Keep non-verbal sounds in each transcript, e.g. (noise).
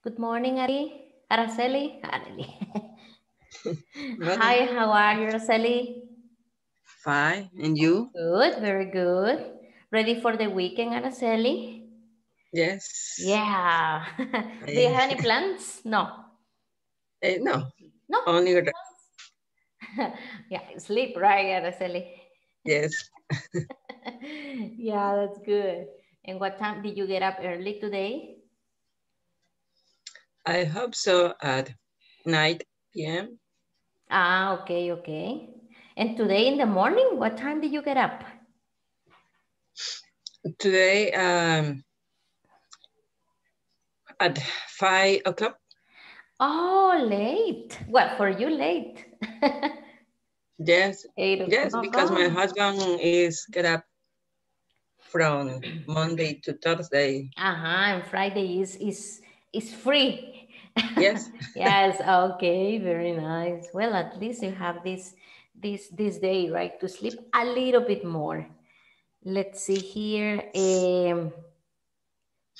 Good morning, Ari. Araceli. Areli. (laughs) Hi, how are you, Araceli? Fine, and you? Good, very good. Ready for the weekend, Araceli? Yes. Yeah. (laughs) Do you have any plans? No. Uh, (laughs) no. No. Only your yeah, sleep, right, Araceli? Yes. yeah, that's good. And what time did you get up early today? I hope so at 9 p.m. Ah, okay, okay. And today in the morning, what time did you get up? Today, um, at 5 o'clock. Oh, late. Well, for you, late. (laughs) yes. Eight yes, because my husband is get up from Monday to Thursday. Uh-huh, and Friday is, is, is free. Yes. (laughs) yes, okay, very nice. Well, at least you have this, this, this day, right, to sleep a little bit more. Let's see here. Um,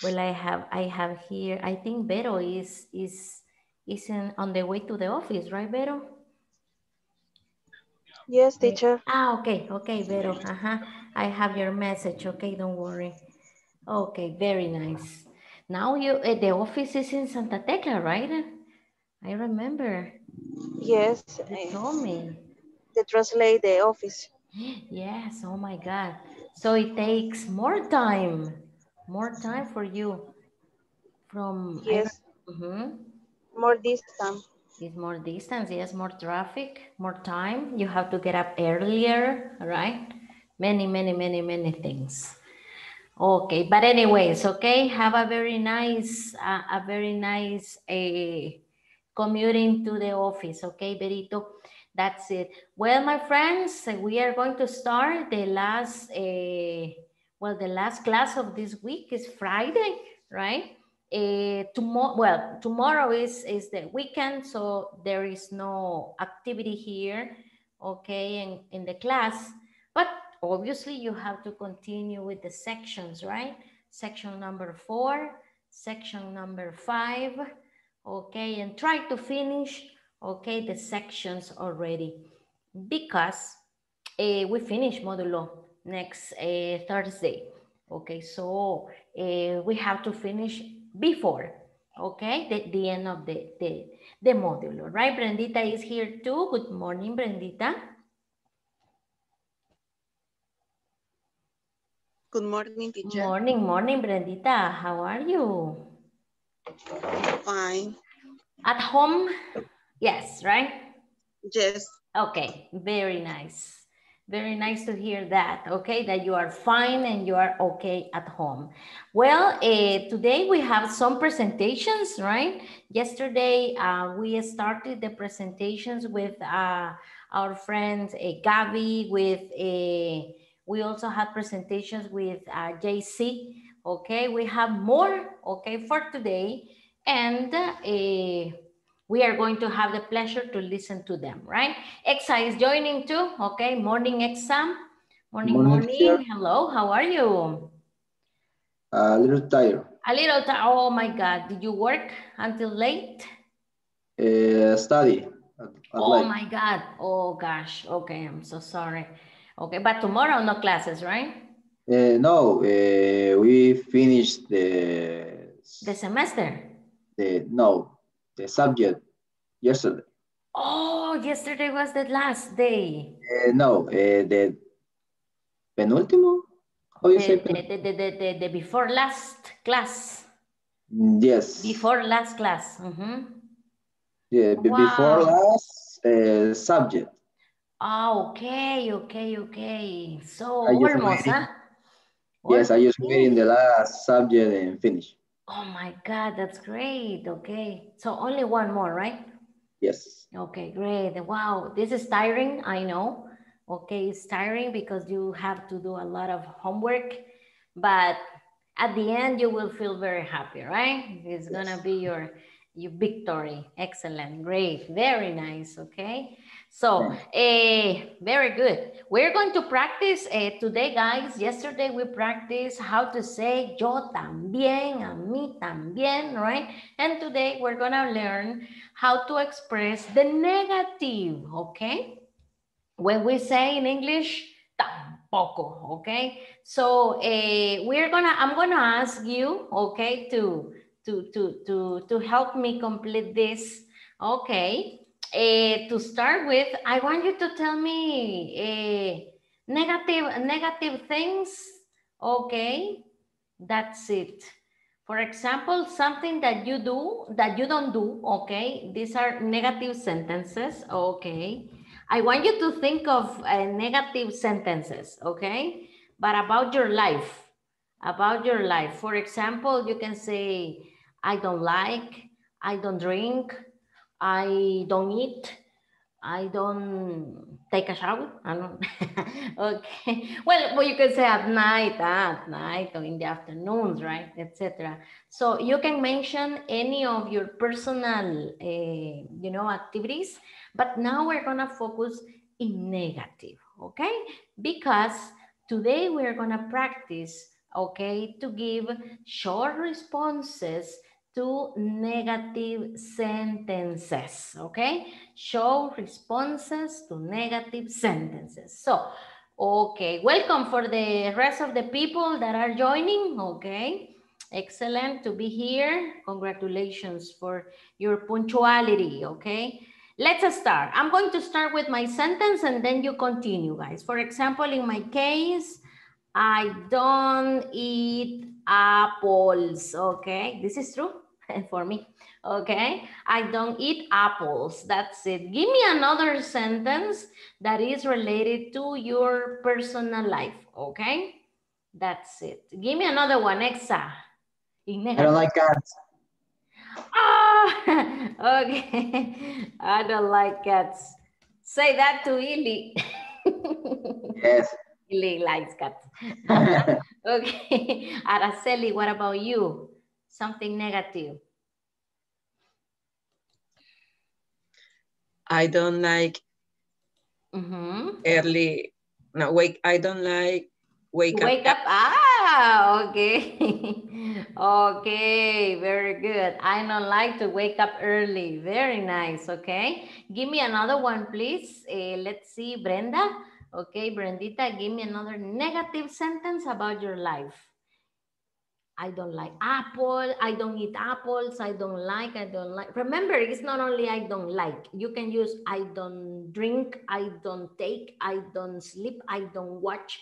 well, I have, I have here, I think Vero is, is, is in, on the way to the office, right, Vero? Yes, teacher. Ah, okay, okay, Vero. Uh-huh. I have your message. Okay, don't worry. Okay, very nice. Now you, uh, the office is in Santa Tecla, right? I remember. Yes. You told me. They translate the office. (gasps) Yes, oh my God. So it takes more time, more time for you from. Yes. Mm -hmm. More distance. It's more distance, yes, more traffic, more time. You have to get up earlier, right? Many, many, many, many things. Okay, but anyways, okay, have a very nice, uh, a very nice uh, commuting to the office, okay, Verito? That's it. Well, my friends, we are going to start the last, uh, well, the last class of this week is Friday, right? Uh, tomorrow, well, tomorrow is, is the weekend, so there is no activity here, okay, in, in the class, but obviously you have to continue with the sections, right? Section number four, section number five, okay, and try to finish, okay, the sections already because uh, we finish modulo next uh, Thursday, okay, so uh, we have to finish before, okay, the, the end of the, the, the modulo, right? Brendita is here too. Good morning, Brendita. Good morning, teacher. Morning, morning, Brendita. How are you? Fine. At home? Yes, right? Yes. Okay, very nice. Very nice to hear that, okay, that you are fine and you are okay at home. Well, uh, today we have some presentations, right? Yesterday uh, we started the presentations with uh, our friend uh, Gabi, with uh, we also had presentations with uh, JC, okay? We have more, okay, for today. And uh, we are going to have the pleasure to listen to them, right? Exa is joining too, okay? Morning Exa. Morning, morning. morning. Hello, how are you? A little tired. A little tired. Oh my God, did you work until late? Uh, study. oh my God. Oh gosh. Okay, I'm so sorry. Okay, but tomorrow no classes, right? Uh, no, uh, we finished the... The semester? The, no, the subject yesterday. Oh, yesterday was the last day. Uh, no, uh, the penultimo? How you the, say the, the, the, the, the, before last class. Yes. Before last class. Mm -hmm. Yeah, wow. before last uh, subject. Ah, okay, okay, okay. So almost, huh? Yes, I just made in the last subject and finish. Oh my God, that's great. Okay. So only one more, right? Yes. Okay, great. Wow, this is tiring, I know. Okay, it's tiring because you have to do a lot of homework, but at the end you will feel very happy, right? It's yes. gonna be your your victory. Excellent. Great. Very nice. Okay. So, uh, very good. We're going to practice uh, today, guys. Yesterday we practiced how to say yo también, a mí también, right? And today we're going to learn how to express the negative, okay? When we say in English, tampoco, okay? So, uh, we're gonna, I'm gonna ask you, okay, to, to, to, to, to help me complete this, okay? Uh, to start with, I want you to tell me uh, negative negative things. Okay, that's it. For example, something that you do that you don't do. Okay, these are negative sentences. Okay, I want you to think of uh, negative sentences. Okay, but about your life, about your life. For example, you can say, "I don't like," "I don't drink." I don't eat. I don't take a shower. I don't. (laughs) okay. Well, well, you can say at night, at night or in the afternoons, right, etc. So you can mention any of your personal, uh, you know, activities. But now we're gonna focus in negative, okay? Because today we're gonna practice, okay, to give short responses to negative sentences, okay? Show responses to negative sentences. So, okay, welcome for the rest of the people that are joining, okay? Excellent to be here. Congratulations for your punctuality, okay? Let's start. I'm going to start with my sentence and then you continue, guys. For example, in my case, I don't eat apples, okay? This is true (laughs) for me, okay? I don't eat apples, that's it. Give me another sentence that is related to your personal life, okay? That's it. Give me another one, Exa. I don't like cats. Ah, (laughs) okay. I don't like cats. Say that to Ili. (laughs) Yes. Ili likes cats. okay. Araceli, what about you? Something negative. I don't like Mhm. early, no, wake, I don't like wake, up. Wake up. Ah, okay. (laughs) okay, very good. I don't like to wake up early. Very nice. Okay. Give me another one, please. Eh, let's see, Brenda. Okay, Brendita, give me another negative sentence about your life. I don't like apple. I don't eat apples. I don't like. I don't like. Remember, it's not only I don't like. You can use I don't drink. I don't take. I don't sleep. I don't watch.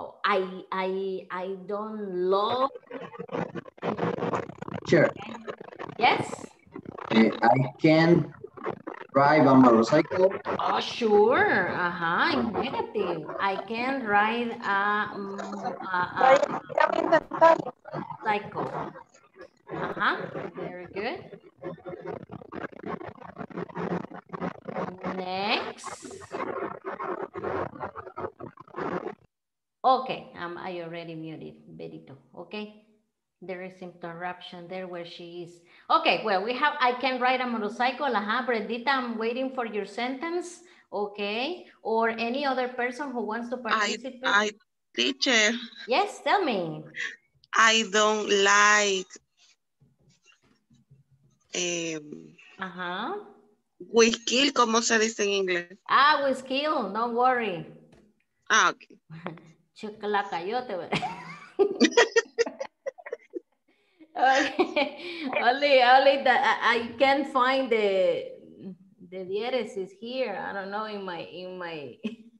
Oh, I I I don't love. Sure. Yes. Uh, I can drive a motorcycle. Oh, sure. Uh-huh. Negative. I can ride a, um, a, a cycle. Uh-huh. Very good. Next. Okay, um, I already muted Verito, okay? There is interruption there where she is. Okay, well, we have, I can ride a motorcycle. Uh-huh, Brendita, I'm waiting for your sentence, okay? Or any other person who wants to participate. I. I, teacher, Yes, tell me. I don't like um, Ajá. whisky, ¿cómo se dice en inglés? Ah, skill, don't worry. Ah, ok. (laughs) Chicalacayote. (laughs) okay. only, only that I, I can't find the the diéresis here. I don't know in my in my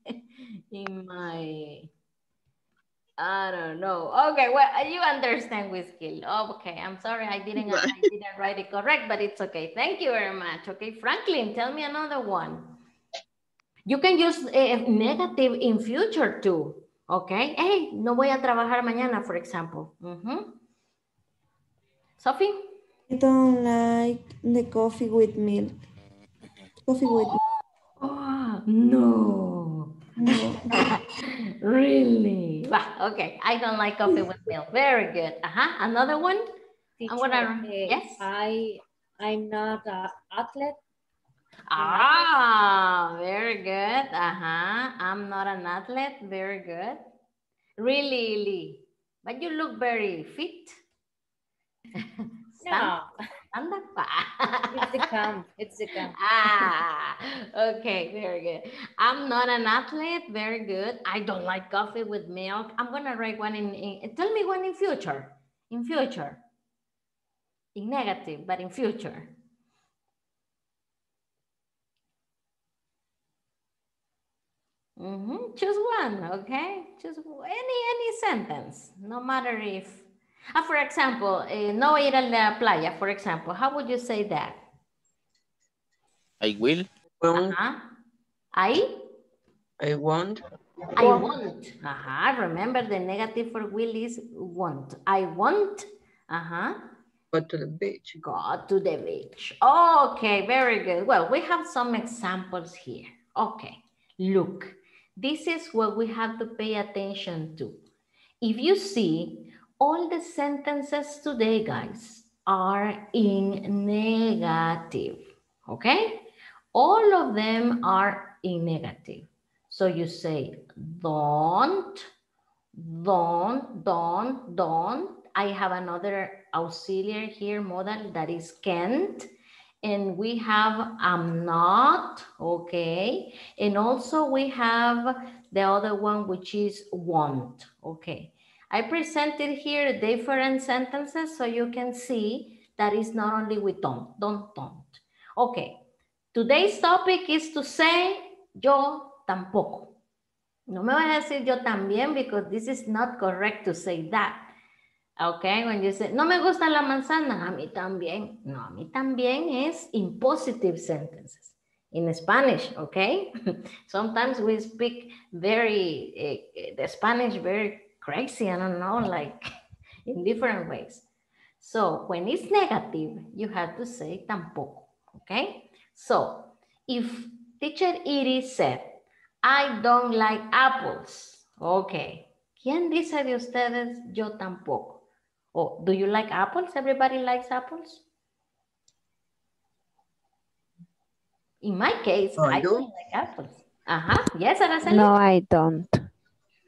(laughs) in my I don't know. Okay, well you understand with skill. okay, I'm sorry I didn't I (laughs) didn't write it correct, but it's okay. Thank you very much. Okay, Franklin, tell me another one. You can use uh, negative in future too. Okay. Hey, no voy a trabajar mañana, for example. Mhm. Sophie? I don't like the coffee with milk. Coffee with (gasps) Oh, no. no. (laughs) really? (laughs) Wow, okay. I don't like coffee with milk. (laughs) Very good. Uh-huh. Another one? Teacher, gonna- eh, yes? I I'm not an athlete. Ah, very good. Uh-huh. I'm not an athlete. Very good. Really, Lee. But you look very fit. (laughs) No, Up. it's the camp. It's the camp. (laughs) ah, okay, very good. I'm not an athlete. Very good. I don't like coffee with milk. I'm gonna write one in, in tell me one in future. In future. In negative, but in future. Mhm, Choose one, okay? Choose any any sentence, no matter if. Ah, for example, eh, no ir a la playa, for example, how would you say that? I will. Won't, Uh-huh. I I won't. I want. Uh-huh. Remember the negative for will is want. I want. Uh-huh. Go to the beach. Go to the beach. Okay, very good. Well, we have some examples here. Okay, look. This is what we have to pay attention to. If you see, all the sentences today, guys, are in negative. Okay? All of them are in negative. So you say, don't, don't, don't, don't. I have another auxiliary here, modal, that is can't. And we have I'm not, okay. And also we have the other one, which is won't, okay. I presented here different sentences so you can see that it's not only with don't, don't, don't. Okay, today's topic is to say yo tampoco. No me vas a decir yo también because this is not correct to say that. Okay, when you say, no me gusta la manzana, a mí también. No, a mí también es impositive sentences. In Spanish, okay? (laughs) Sometimes we speak very, uh, the Spanish very crazy, I don't know, like (laughs) in different ways. So when it's negative, you have to say tampoco, okay? So if teacher Iris said, I don't like apples, okay. ¿Quién dice de ustedes yo tampoco? Oh, do you like apples? Everybody likes apples? In my case, Oh, I don't like apples. Uh-huh. Yes, Araceli? No, I don't.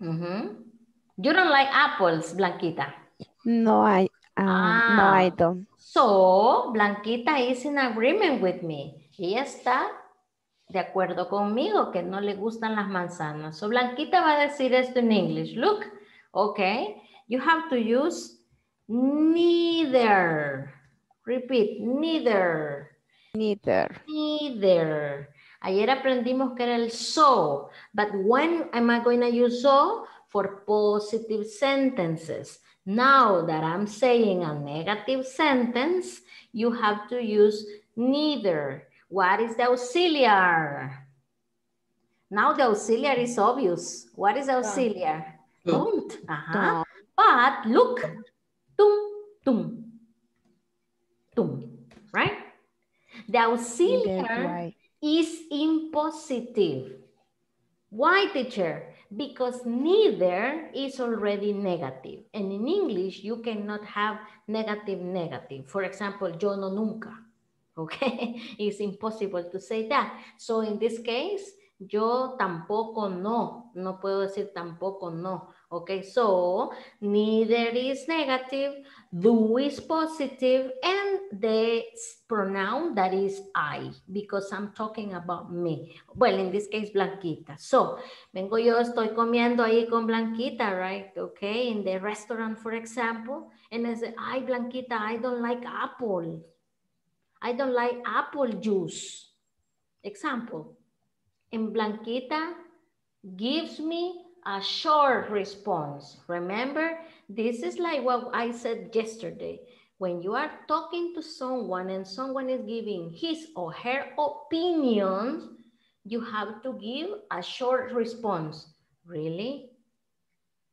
Mhm. You don't like apples, Blanquita. No, I um, no, I Ah. don't. So, Blanquita is in agreement with me. Ella está de acuerdo conmigo que no le gustan las manzanas. So, Blanquita va a decir esto en English. Look, okay. You have to use neither. Repeat, neither. Neither. Neither. Ayer aprendimos que era el so, but when am I going to use so? For positive sentences. Now that I'm saying a negative sentence, you have to use neither. What is the auxiliary? Now the auxiliary is obvious. What is the auxiliary? Don't. Uh-huh. But look, tum, tum, tum, right? The Neither auxiliary do I. is impositive. Why, teacher? Because neither is already negative. And in English, you cannot have negative, negative. For example, yo no nunca. (laughs) Okay? It's impossible to say that. So in this case, yo tampoco no. No puedo decir tampoco no. Okay, so neither is negative, do is positive, and the pronoun that is I, because I'm talking about me. Well, in this case, Blanquita. So, vengo yo, estoy comiendo ahí con Blanquita, right? Okay, in the restaurant, for example, and I say, ay, Blanquita, I don't like apple. I don't like apple juice. Example. And Blanquita gives me a short response. Remember, this is like what I said yesterday. When you are talking to someone and someone is giving his or her opinion, you have to give a short response. Really?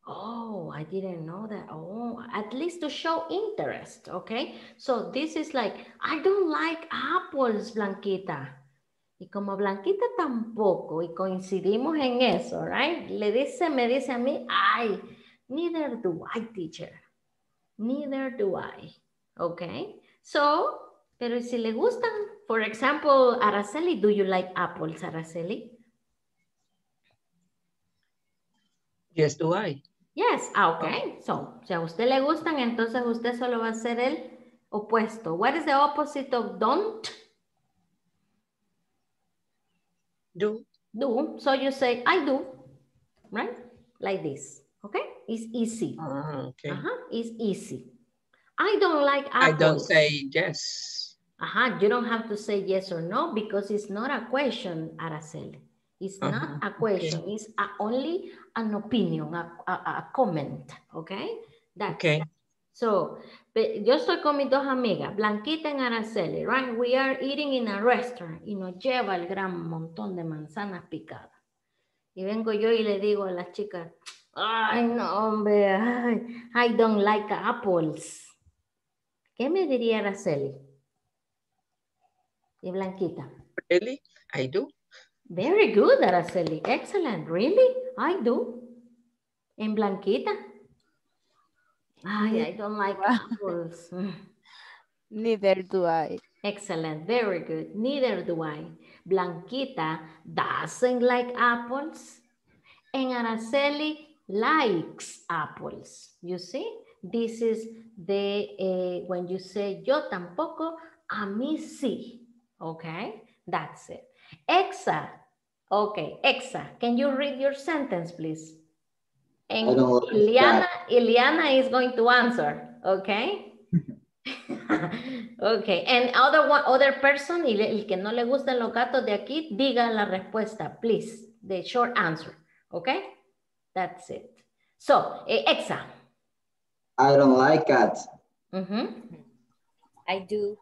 Oh, I didn't know that. Oh, at least to show interest, okay? So this is like, I don't like apples, Blanquita. Y como Blanquita tampoco, y coincidimos en eso, right? Le dice, me dice a mí, ay, neither do I, teacher. Neither do I. Okay? So, Pero ¿y si le gustan? For example, Araceli, do you like apples, Araceli? Yes, do I? Yes, ah, okay. So, si a usted le gustan, entonces usted solo va a ser el opuesto. What is the opposite of don't? Do. Do. So you say, I do, right? Like this, okay? It's easy. Ah, okay. Uh-huh, it's easy. I don't like apples. I don't say yes. Uh-huh, you don't have to say yes or no because it's not a question, Araceli. It's not Uh-huh, a question. It's a, only an opinion, a, a, a comment, okay? That's Okay. So, pe- yo estoy con mis dos amigas, Blanquita y Araceli, right? We are eating in a restaurant y nos lleva el gran montón de manzanas picadas. Y vengo yo y le digo a las chicas, ay, no, hombre, ay, I don't like apples. ¿Qué me diría Araceli? Y Blanquita, Really? I do. very good, Araceli, excellent, really? I do. En Blanquita. Ay, I don't like (laughs) apples. Neither do I. Excellent, very good. Neither do I. Blanquita doesn't like apples. And Araceli likes apples. You see? This is the, eh, when you say yo tampoco, a mí sí. Okay, that's it. Exa. Okay, Exa, can you read your sentence, please? And I don't Ileana, Ileana is going to answer, okay? (laughs) okay, and other one, other person, y le- el que no le gustan los gatos de aquí, diga la respuesta, please, the short answer, okay? That's it. So, eh, Exa. I don't like cats. Mhm. I do.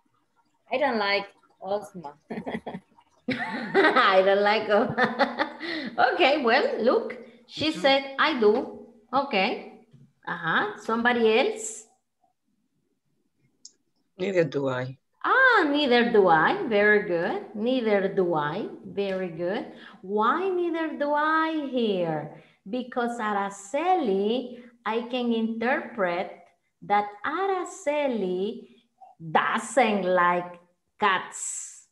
I don't like Osma. (laughs) I don't like them. (laughs) okay, well, look, she said, I do. Okay. Uh-huh. Somebody else? Neither do I. Ah, neither do I. Very good. Neither do I. Very good. Why neither do I here? Because Araceli, I can interpret that Araceli doesn't like cats.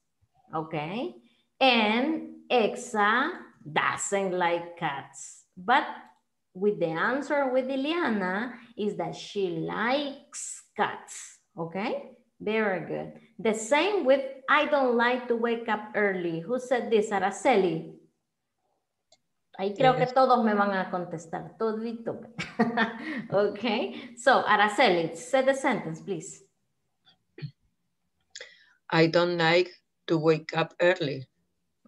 Okay? And Exa doesn't like cats. But with the answer with Ileana is that she likes cats. Okay? Very good. The same with I don't like to wake up early. Who said this? Araceli. Ahí creo que Yes. todos me van a contestar. Todito. (laughs) okay. So, Araceli, say the sentence, please. I don't like to wake up early.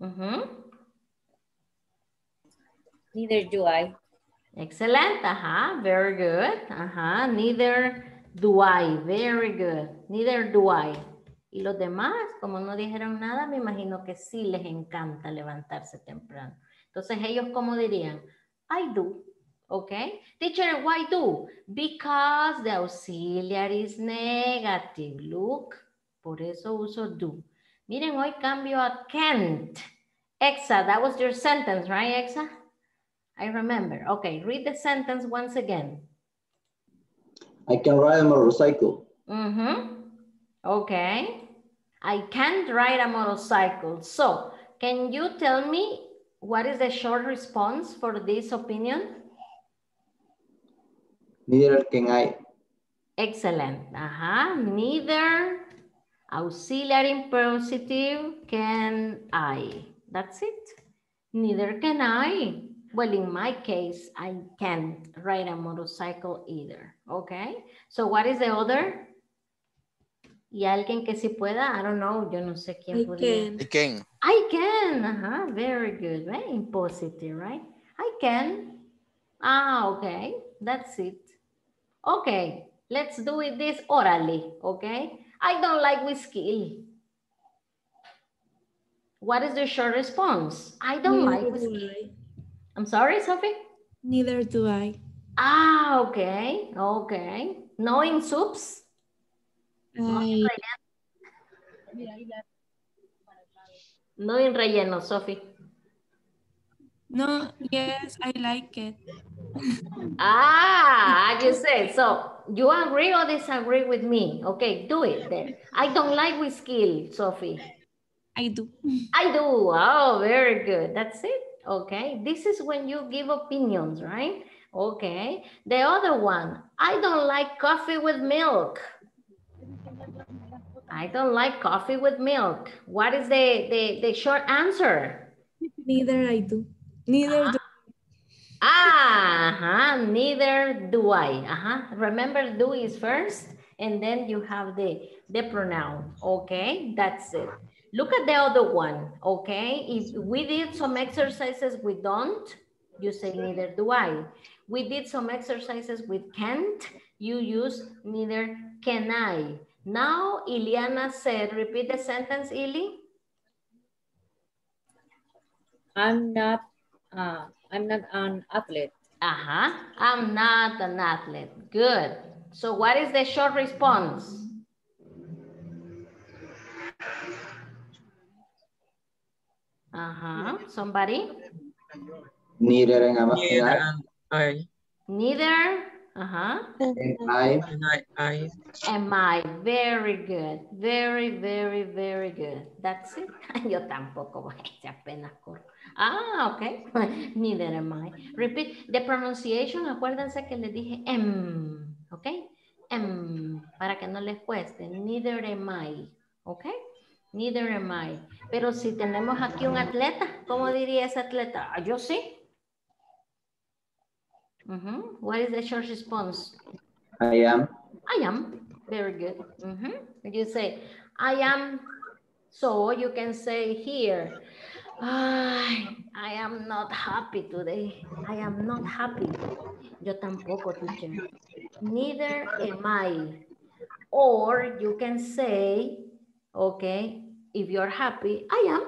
Mhm. Neither do I. Excellent. Ajá. Very good. Ajá. Neither do I. Very good. Neither do I. Y los demás, como no dijeron nada, me imagino que sí les encanta levantarse temprano. Entonces, ellos, ¿cómo dirían? I do. Okay. Teacher, why do? Because the auxiliary is negative. Look. Por eso uso do. Miren, hoy cambio a can't. Exa, that was your sentence, right, Exa? I remember. Okay, read the sentence once again. I can ride a motorcycle. Mm-hmm. Okay. I can't ride a motorcycle. So, can you tell me what is the short response for this opinion? Neither can I. Excellent. Uh-huh. Neither auxiliary positive can I. That's it. Neither can I. Well, in my case, I can't ride a motorcycle either. Okay. So what is the other? Y alguien que sí pueda, I don't know, yo no sé quién I podría. can. I can. I can, uh-huh, very good, very positive, right? I can. Ah, okay, that's it. Okay, let's do it this orally, okay? I don't like whiskey. What is the short response? I don't like Neither do whiskey. I'm sorry, Sophie? Neither do I. Ah, okay, okay. No in soups? I No in relleno, Sophie. No, yes, I like it. (laughs) Ah, I just said, so you agree or disagree with me? Okay, do it then. I don't like skill, Sophie. I do. I do. Oh, very good. That's it. Okay. This is when you give opinions, right? Okay. The other one, I don't like coffee with milk. I don't like coffee with milk. What is the, the, the short answer? Neither I do. Neither do. Ah, uh-huh. neither do I. Uh-huh. Remember, do is first, and then you have the, the pronoun. Okay, that's it. Look at the other one, okay? If we did some exercises we don't, you say neither do I. We did some exercises with can't, you use neither can I. Now, Iliana said, repeat the sentence, Ili. I'm not, uh, I'm not an athlete. Uh-huh, I'm not an athlete. Good. So what is the short response? Uh-huh, somebody? Neither am I. Neither am I. Neither, uh-huh. Am I. And I, I. Am I? Very good. Very, very, very good. That's it. (laughs) Yo tampoco, (laughs) apenas corro. Ah, ok. (laughs) Neither am I. Repeat. The pronunciation, acuérdense que les dije em, ok? Em, para que no les cueste. Neither am I, ok? Neither am I. Pero si tenemos aquí un atleta, ¿cómo diría ese atleta? Ah, yo sí. Uh -huh. What is the short response? I am. I am. Very good. Uh -huh. You say, I am. So you can say here, I, I am not happy today. I am not happy. Yo tampoco, teacher. Neither am I. Or you can say, okay, if you're happy, I am.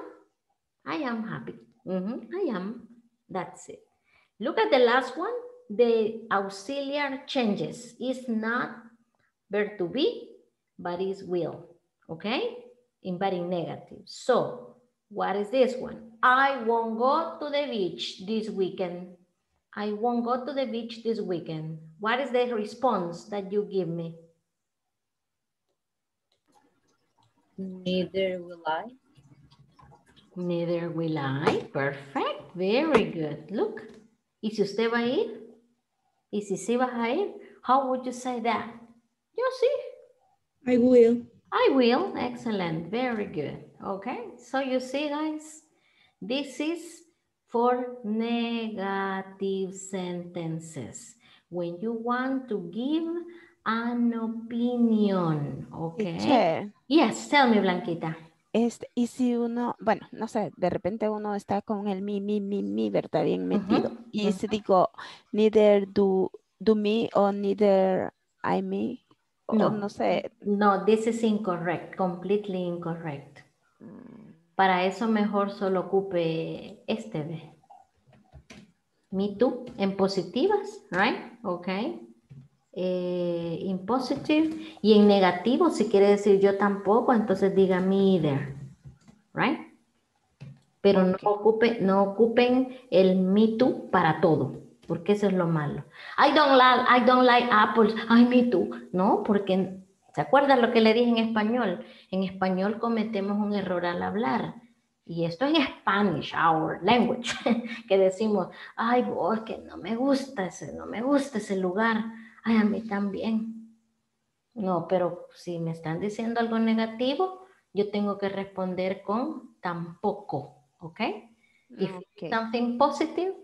I am happy. Uh -huh. I am. That's it. Look at the last one. The auxiliary changes. It's not verb to be, but is will. Okay? In but negative. So, what is this one? I won't go to the beach this weekend. I won't go to the beach this weekend. What is the response that you give me? Neither will I. Neither will I. Perfect. Very good. Look. ¿Y si usted va a ir? ¿Y si sí vas a ir? How would you say that? Yo sí. I will. I will. Excellent. Very good. Okay. So you see, guys, this is for negative sentences. When you want to give an opinion. Okay. Teacher, Yes, tell me, Blanquita. este, y si uno, bueno, no sé, de repente uno está con el mi, mi, mi, mi, ¿verdad? Bien metido. Y si digo, neither do, do me or neither I me, o No. no sé. No, this is incorrect. Completely incorrect. Para eso mejor solo ocupe este B. Me too en positivas, right? Ok. Eh, in positive y en negativo, si quiere decir yo tampoco, entonces diga me either, right? Pero no, ocupe, no ocupen el me too para todo, porque eso es lo malo. I don't like, I don't like apples, ay me too. No, porque ¿se acuerdan lo que le dije en español? En español cometemos un error al hablar. Y esto en Spanish, our language, (laughs) que decimos, ay, vos, que no me gusta ese, no me gusta ese lugar. Ay, a mí también. No, pero si me están diciendo algo negativo, yo tengo que responder con tampoco, ¿ok? If Ok. something positive,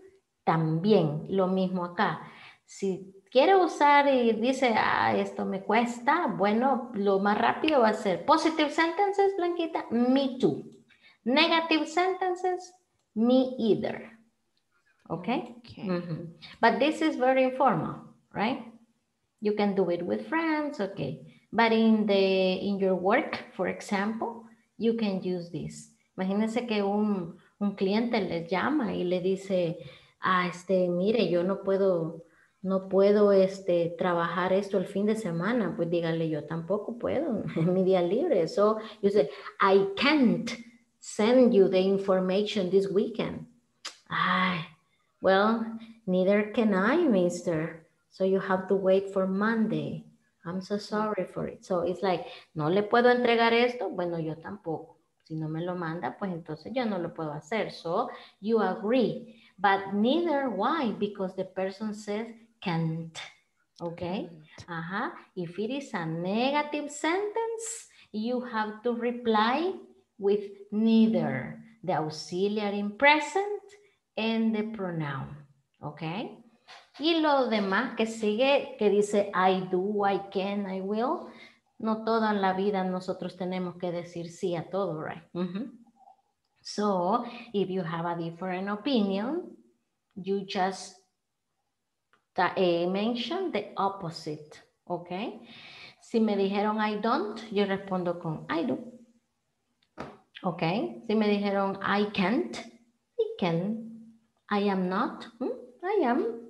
también lo mismo acá. Si quiere usar y dice, ah, esto me cuesta, bueno, lo más rápido va a ser positive sentences, Blanquita, me too. Negative sentences, me either. Okay? Ok. Mhm. But this is very informal, right? You can do it with friends, okay. But in the in your work, for example, you can use this. Imagínense que un, un cliente le llama y le dice, ah, este, mire, yo no puedo, no puedo este, trabajar esto el fin de semana. Pues dígale, yo tampoco puedo, (laughs) es mi día libre. So you say, I can't send you the information this weekend. Ay, Well, neither can I, mister. So you have to wait for Monday. I'm so sorry for it. So it's like, no le puedo entregar esto, bueno, yo tampoco. Si no me lo manda, pues entonces yo no lo puedo hacer. So you agree. But neither, why? Because the person says can't. Okay? Uh-huh. If it is a negative sentence, you have to reply with neither the auxiliary in present and the pronoun. Okay? Y lo demás que sigue, que dice I do, I can, I will. No toda en la vida nosotros tenemos que decir sí a todo, right? So, if you have a different opinion, you just eh, mention the opposite, okay? Si me dijeron I don't, yo respondo con I do. Okay? Si me dijeron I can't, I can. I am not, hmm, I am.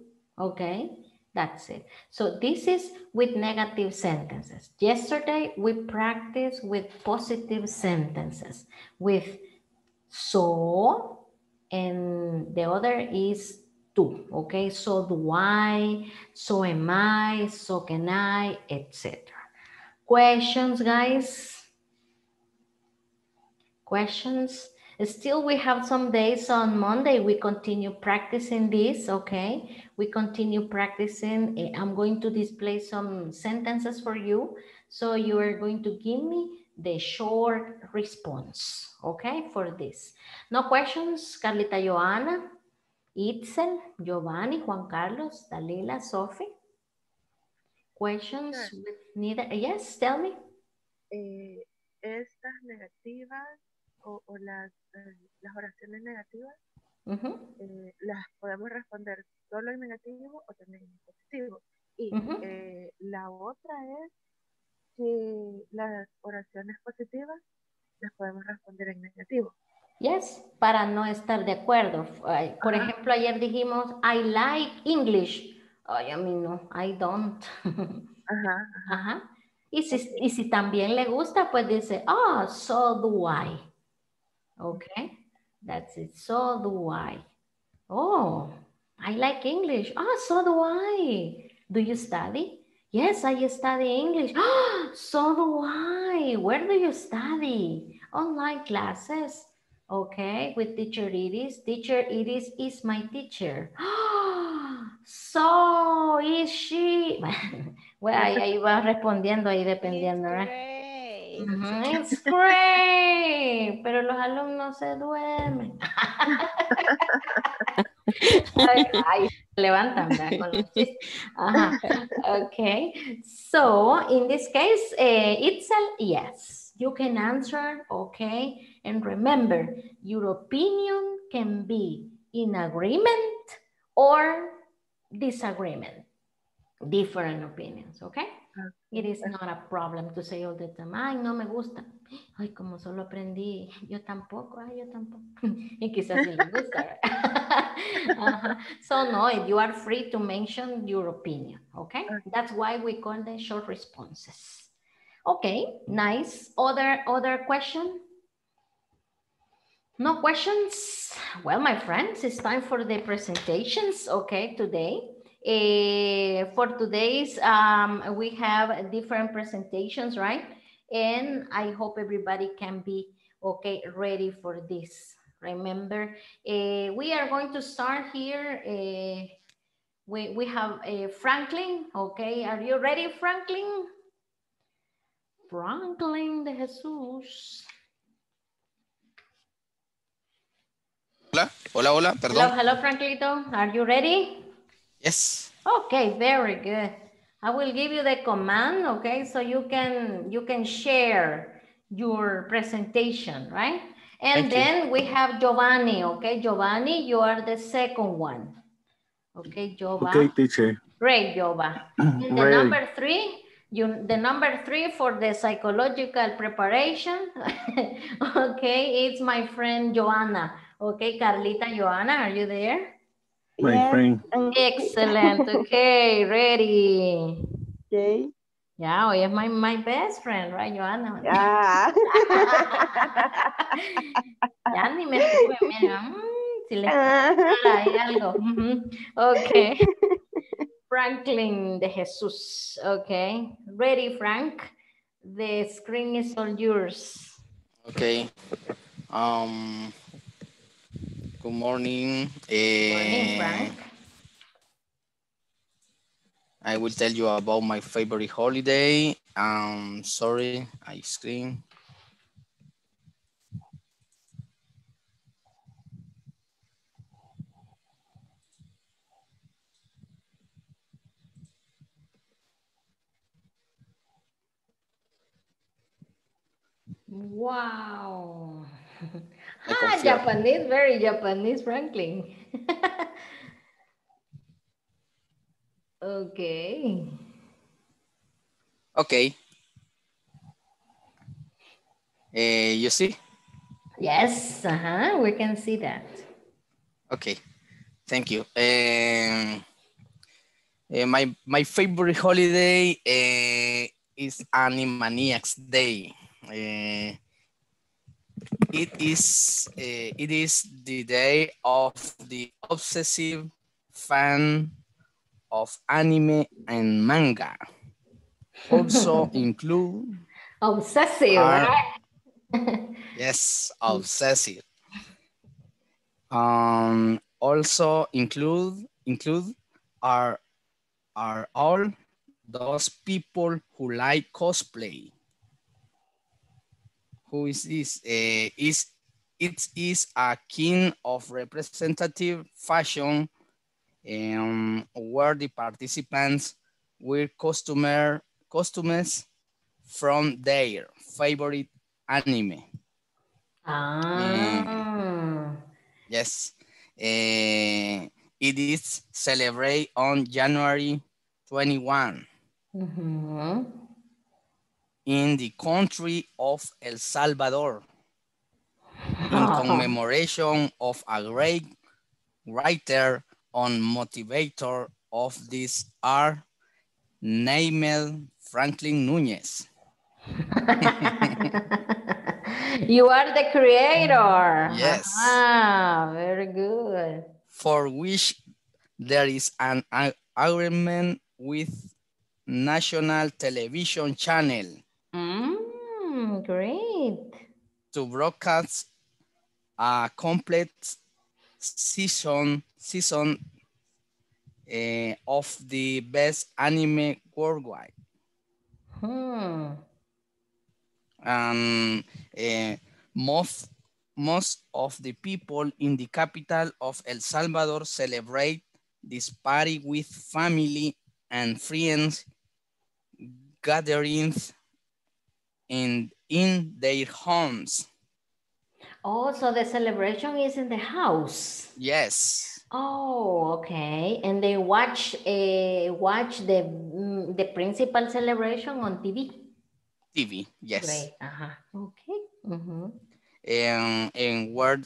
Okay? That's it. So this is with negative sentences. Yesterday we practiced with positive sentences with so and the other is tú, okay? So do I, so am I, so can I, etc. Questions, guys? Questions? Still, we have some days on Monday. We continue practicing this, okay? We continue practicing. Eh, I'm going to display some sentences for you. So you are going to give me the short response, okay, for this. No questions, Carlita Joana, Itzel, Giovanni, Juan Carlos, Dalila, Sophie? Questions with neither, yes, tell me. eh, estas negativas o, o las, eh, las oraciones negativas Ujú, eh, las podemos responder solo en negativo o también en positivo. Y Ujú. eh, la otra es que las oraciones positivas las podemos responder en negativo. Yes, para no estar de acuerdo. Por Ajá. ejemplo, ayer dijimos, I like English. Ay, a mí no, I don't. (laughs) Ajá, Ajá. Y si, y si también le gusta, pues dice, oh, so do I. Okay, that's it. So do I. Oh, I like English. Oh, so do I. Do you study? Yes, I study English. Oh, so do I. Where do you study? Online classes. Okay, with teacher Iris. Teacher Iris is my teacher. (gasps) So is she. (laughs) Bueno, ahí, ahí va respondiendo ahí (laughs) dependiendo, ¿verdad? It's great. Pero los alumnos se duermen. (laughs) ay, levantan, ¿verdad? Con los (laughs) chistes. Ajá. Okay. So in this case, eh, it's a yes. You can answer, okay? And remember, your opinion can be in agreement or disagreement. Different opinions, okay? It is not a problem to say all the time, ay, no me gusta. Ay, como solo aprendí, yo tampoco, ay, yo tampoco. (laughs) y quizás sí le gusta. (laughs) Ajá. So no, you are free to mention your opinion, okay? Ah. That's why we call them short responses. Okay, nice. Other, other question? No questions? Well, my friends, it's time for the presentations, okay, today. Eh, for today's, um, we have different presentations, right? And I hope everybody can be, okay, ready for this. Remember, eh, we are going to start here. eh, we, we have Franklin, okay? Are you ready, Franklin? Franklin de Jesús. Hola, hola, hola, Hello, perdón. hello, Franklito. Are you ready? Yes. Okay, very good. I will give you the command, okay, so you can you can share your presentation, right? And Thank you. then we have Giovanni, okay? Giovanni, you are the second one. Okay, Giova. Okay, teacher. Great, Giova. And the Ready. number three, you the number three for the psychological preparation. (laughs) okay, it's my friend Joanna. Okay, Carlita, Joanna, are you there? My Yes. friend. Excellent. (laughs) Okay, ready. Okay. Yeah, hoy es my, my best friend, right, Joanna? Ah. (laughs) ya ni me estuve, mira, mm, Si le hay algo. Ujú. Okay. Franklin de Jesús. Okay. Ready, Frank? The screen is all yours. Okay. Um, good morning. Morning, Eh, Frank. I will tell you about my favorite holiday. Um, sorry, I screen. Wow. Ah. Japanese, very Japanese, Franklin. (laughs) okay. Okay. Eh, you see? Yes, uh-huh, we can see that. Okay, thank you. Um, eh, my my favorite holiday eh, is Animaniacs Day. Eh, it is eh, it is the day of the obsessive fan of anime and manga. Also (laughs) include Obsessive, Are- right? (laughs) Yes, obsessive. Um, also include include are are all those people who like cosplay. Who is this? Eh, is it is a kind of representative fashion um, where the participants wear customer costumes from their favorite anime. Ah, Yes. Eh, it is celebrated on January 21 mhm. In the country of El Salvador in (laughs) commemoration of a great writer and motivator of this art named Franklin Nunez. (laughs) you are the creator. Yes. Ah, very good. for which there is an agreement with national television channel great. to broadcast a complete season season eh, of the best anime worldwide. Hmm. And eh, most most of the people in the capital of El Salvador celebrate this party with family and friends gatherings in in their homes. Oh, so the celebration is in the house. Yes. Oh, okay. And they watch uh, watch the mm, the principal celebration on TV. TV, yes. Great. Uh-huh. Okay. Mm-hmm. And, and where,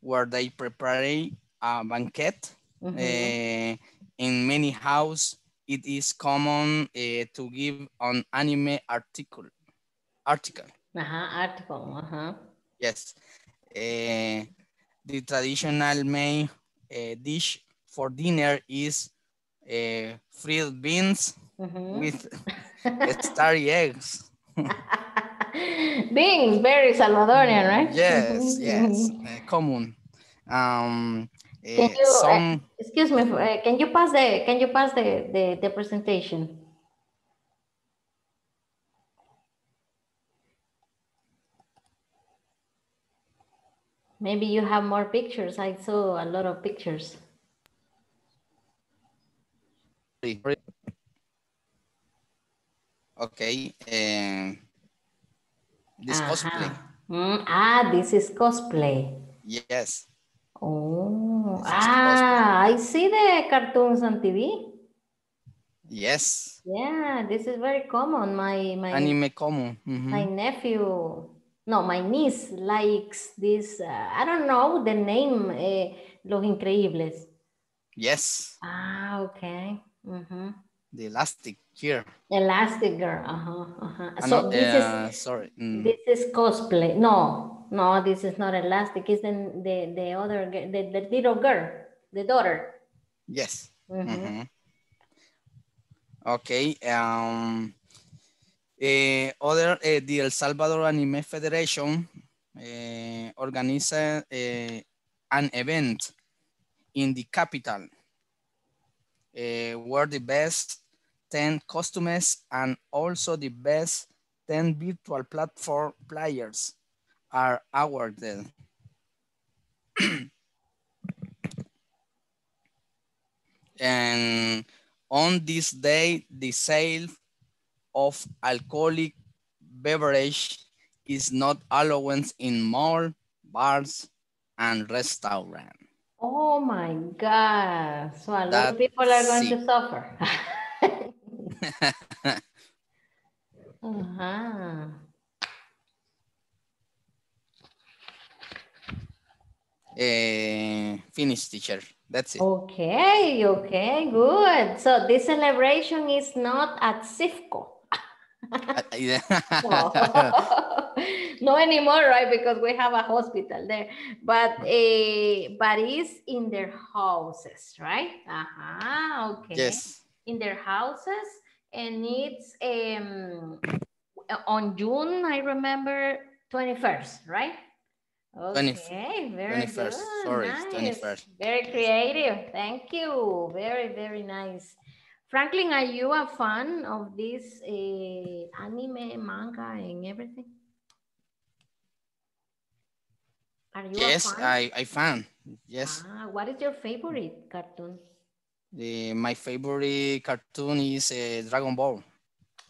where they prepare a banquet. Mhm. eh, in many houses, it is common eh, to give an anime article. Article, Uh-huh. Article. Uh-huh. yes. Eh, the traditional main eh, dish for dinner is eh, fried beans Mhm. with (laughs) starry eggs. beans, very Salvadorian, right? Yes, (laughs) yes, common. Um, Can you, uh, some, excuse me, uh, can you pass the can you pass the the, the presentation? Maybe you have more pictures. I saw a lot of pictures. okay, eh, this cosplay, Mm, ah, this is cosplay. yes, Oh, ah, I see the cartoons on TV. yes, Yeah, this is very common. My my anime common. mhm. my nephew, no, my niece likes this. uh, I don't know the name. eh, Los Increíbles. Yes, Ah, okay. Mhm. the elastic here. Elastic Girl. Uh-huh, uh-huh. Ah, So no, this eh, is sorry. mm, this is cosplay. No, no, this is not elastic. It's the, the, the other, the, the little girl, the daughter. Yes. Mhm. Mhm. Okay. Um, eh, other, eh, the El Salvador Anime Federation eh, organized eh, an event in the capital where the best 10 costumes and also the best 10 virtual platform players are awarded. (clears throat) and on this day, the sale of alcoholic beverage is not allowance in mall, bars, and restaurant. Oh my God. So a lot of people are going to suffer. (laughs) (laughs) uh-huh. Eh, finish, teacher. That's it. Okay, okay, good. So this celebration is not at CIFCO. (laughs) No. anymore, right? Because we have a hospital there. But uh, but it's in their houses, right? Uh-huh. Okay. yes. In their houses, and it's um on June, I remember 21st, right? 20 Okay, very 21st, good. sorry, nice. 21st. Very creative. Thank you. Very, very nice. Franklin, are you a fan of this uh, anime, manga, and everything? Are you Yes, a fan? I, I found. Yes. Ah, what is your favorite cartoon? The, my favorite cartoon is uh, Dragon Ball.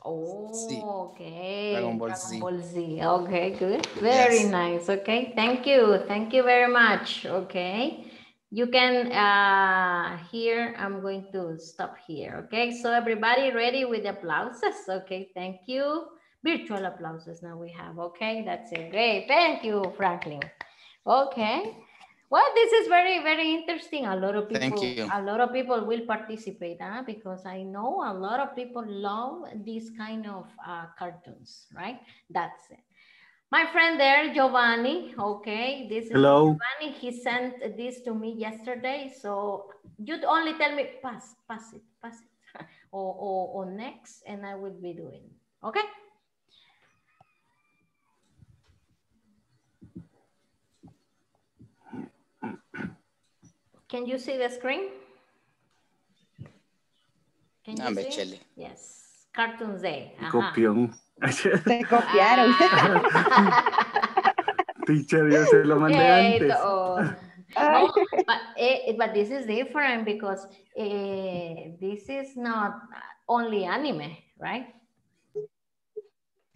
Oh, okay. Dragon Ball Z. Ball Z. Okay, good. Very Yes. nice. Okay, thank you. Thank you very much. Okay. You can uh here I'm going to stop here. Okay, so everybody ready with the applauses? Okay, thank you. Virtual applauses now we have. Okay, that's it. Great. Thank you, Franklin. Okay. Well, this is very, very interesting. A lot of people, Thank you. a lot of people will participate, huh? because I know a lot of people love these kind of uh, cartoons, right? That's it. My friend there, Giovanni. Okay, this is Hello. Giovanni. He sent this to me yesterday, so you'd only tell me pass, pass it, pass it, (laughs) or, or, or next, and I will be doing. Okay. Can you see the screen? Can you Hombre, see? Chele. Yes. Cartoons Day. Ajá. Copión. (laughs) Se copiaron. (laughs) Teacher, yo se lo mandé antes. oh. No, but, eh, but this is different because eh, this is not only anime, right?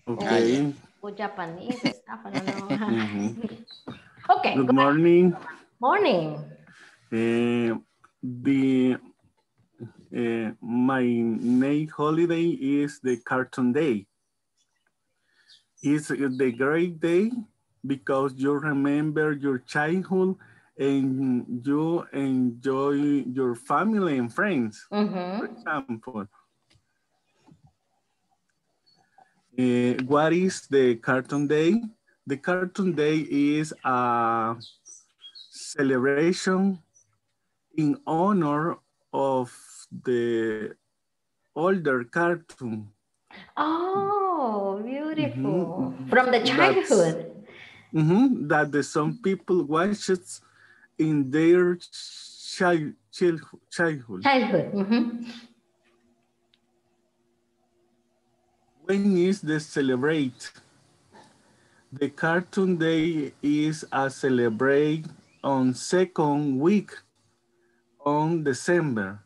Okay. Or Japanese stuff, I don't know. Okay, Good go ahead. morning. morning. Eh, the eh, my main holiday is the Cartoon Day. It's the great day because you remember your childhood and you enjoy your family and friends. For Mhm. example, eh, what is the Cartoon Day? The Cartoon Day is a celebration in honor of the older cartoon. Oh, beautiful. Mhm. From the childhood. Mhm, that the some people watch it in their child, child, childhood. Childhood. mhm. When is the celebrate? The Cartoon Day is a celebrate on second week on December.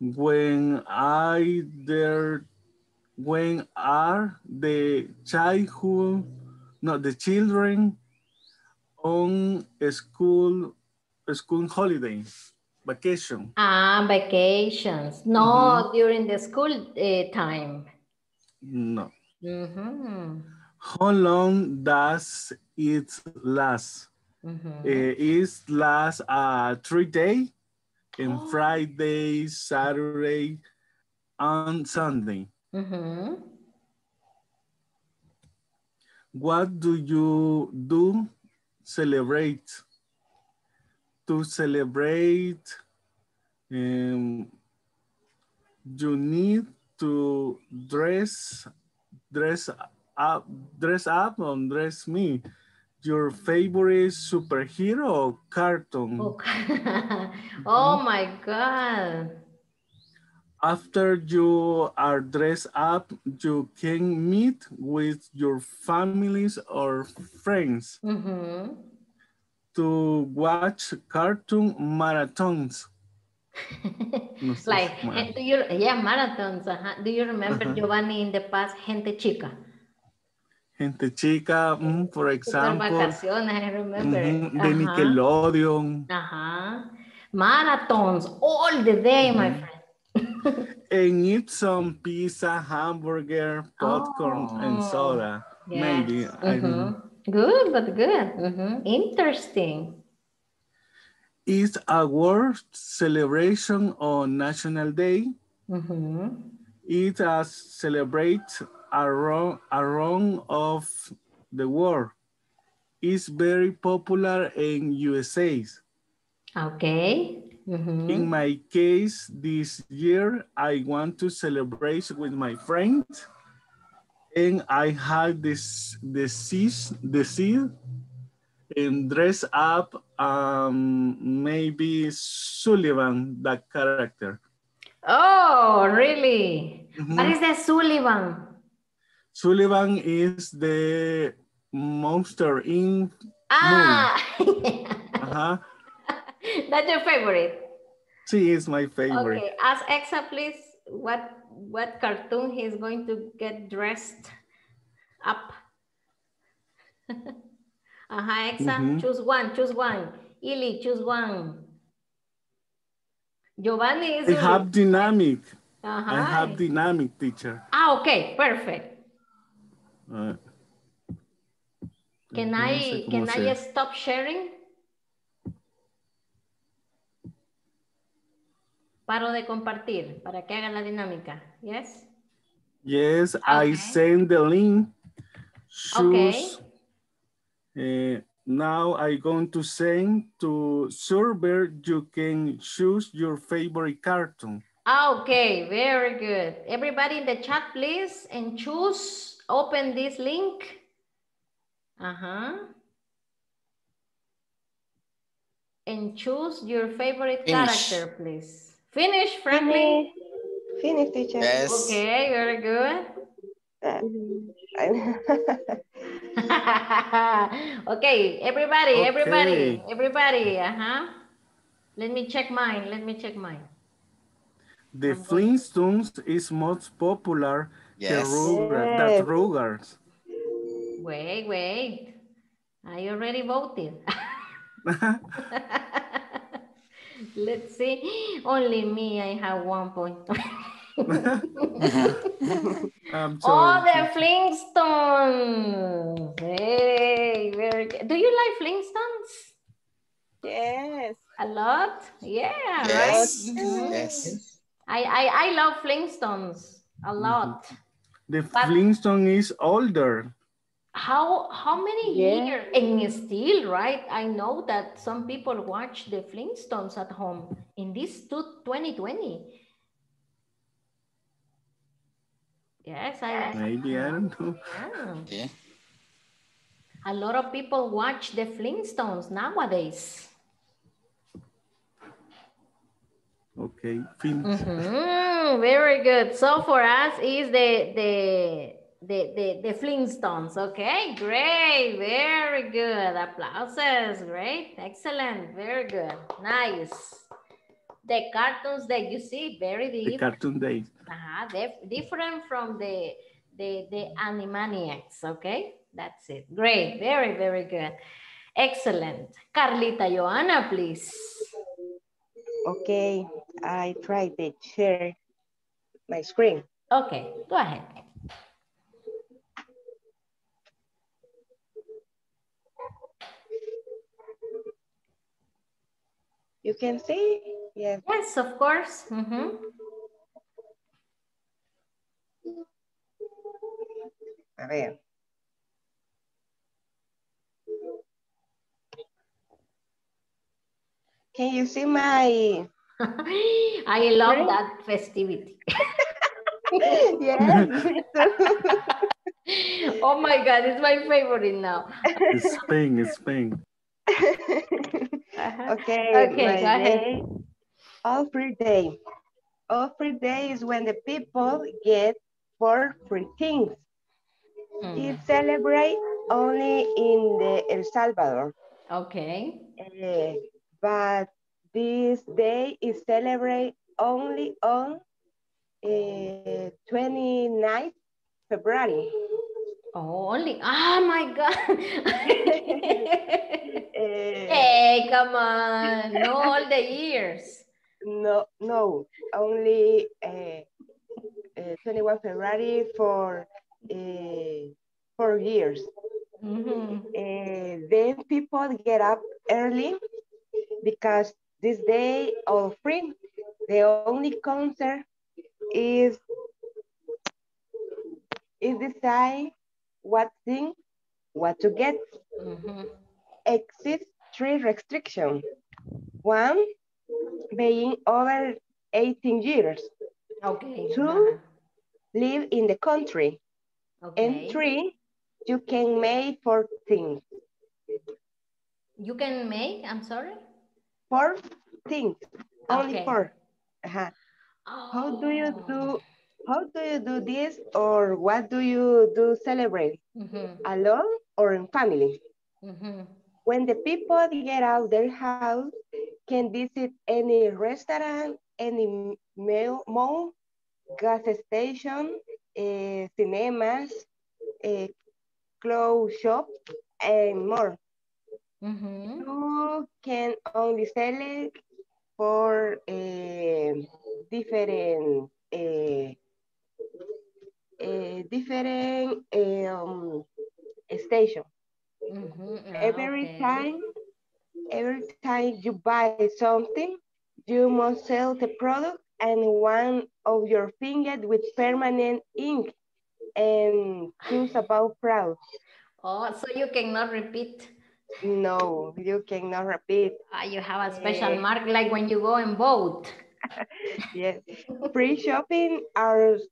When I there when are the childhood not the children on a school a school holiday vacation. Ah, vacations. No, Mhm. during the school eh, time. No. mm -hmm. How long does it last? Mhm. Eh, it lasts uh, three days, and Oh. Friday, Saturday, and Sunday. Mhm. What do you do celebrate? To celebrate, um, you need to dress, dress up, dress up and dress me. Your favorite superhero cartoon? Oh, (laughs) oh my God. After you are dressed up, you can meet with your families or friends Mhm. to watch cartoon marathons. (laughs) Like, eh, do you, yeah, marathons. ajá. Do you remember, Giovanni, in the past, gente chica? Gente chica, mm, for example, vacaciones, I remember. ujú, de Ajá. Nickelodeon. Ajá. Marathons all the day, my Mhm. friend. And eat some pizza, hamburger, popcorn, and Oh, soda. Maybe, Yes. I don't know. Mhm. Good, but good. Mhm. Interesting. It's a world celebration on National Day. Mhm. It uh, celebrates around, around of the world. It's very popular in USA. Okay. Mhm. In my case, this year, I want to celebrate with my friends. And I had this disease, disease and dress up um, maybe Sullivan, that character. Oh, really? What Mhm. is that Sullivan? Sullivan is the monster in Ah, (laughs) uh-huh. that's your favorite. She is my favorite. Okay, ask Exa, please, what what cartoon he's going to get dressed up? (laughs) uh-huh, Exa, Mhm. choose one, choose one. Ili, choose one. Giovanni is I have dynamic. uh-huh. I have dynamic teacher. Ah, okay, perfect. Can no I can I stop sharing? Paro de compartir para que haga la dinámica. Yes. Yes, I send the link. Okay. Choose. Uh, now I going to send to server. You can choose your favorite cartoon. Ah, Okay, very good. Everybody in the chat, please, and choose, open this link. Uh-huh. And choose your favorite Finish. character, please. Finish, Franklin. Finish, teacher. Yes. Okay, very good. Uh, (laughs) okay, everybody, everybody, Okay. everybody, uh-huh. Let me check mine, let me check mine. The Flintstones is most popular Yes. than Rugrats. Yes. That Rugrats. Wait, wait. I already voted. (laughs) Let's see. Only me, I have one point. (laughs) I'm (laughs) oh, sorry. the Flintstones. Hey, very good. Do you like Flintstones? yes. A lot? Yeah, Yes. right? Mhm. Yes. I, I, I love Flintstones a mhm. lot. The But- Flintstone is older. How how many Yeah. years? And still, right? I know that some people watch the Flintstones at home in this 2020. Yes, I. Maybe, I don't know. yeah. Okay. A lot of people watch the Flintstones nowadays. Okay, fin- Mhm, Very good. So for us is the the the the, the Flintstones. Okay, great, very good. Applauses, great, excellent, very good, nice. The cartoons that you see, very the deep, cartoon days. uh-huh, dif- different from the the the Animaniacs. Okay, that's it. Great, very very good, excellent. Carlita Joanna, please. Okay, I try to share my screen. Okay, go ahead. You can see? Yes. Yes, of course. Mm -hmm. A ver. Can you see my I love Right. that festivity. yes. (laughs) oh my God, it's my favorite now. It's Spain, it's Spain. (laughs) Okay. Okay, go ahead. all free day. All free day is when the people get for free things. Mm, It's celebrate only in the El Salvador. Okay. Eh, but this day is celebrate only on uh, 29th February. Oh, only, oh my God. (laughs) Eh, hey, come on. No, all the years. no, no, only uh, uh, 21 February for uh, four years. Mhm. Uh, then people get up early because this day all free. The only concert is is decide what thing, what to get. Mhm. Exist three restrictions. One, being over 18 years. Okay. Two, uh-huh. live in the country. Okay. And three, you can make four things. You can make, I'm sorry? Four things, only Okay. four. Uh-huh. How do you do, how do you do this or what do you do celebrate? Mhm, Alone or in family? mhm. When the people get out their house, can visit any restaurant, any mall, mall gas station, eh, cinemas, eh, clothes shop, and more. Mhm. You can only select for eh, different eh, eh, different um, station. Mhm, ah, Every okay. time, every time you buy something, you must sell the product and one of your fingers with permanent ink and choose about proud. Oh, so you cannot repeat. No, you cannot repeat. Ah, you have a special Eh. mark like when you go and vote. (laughs) Yes. Free shopping hours.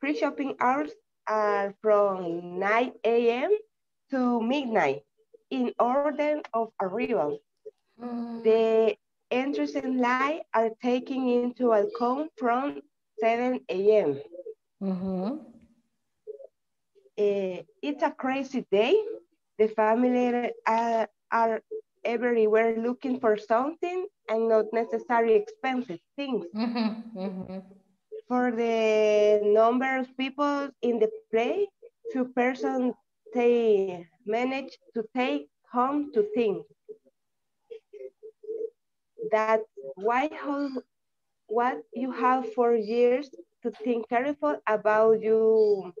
Free shopping hours are from 9 a.m. to midnight in order of arrival. Mm, The entrance and line are taken into account from 7 a.m. mhm. Eh, it's a crazy day. The family are, are everywhere looking for something and not necessarily expensive things. Mhm, mhm. For the number of people in the play, two persons they manage to take home to things. That's why how, what you have for years to think careful about you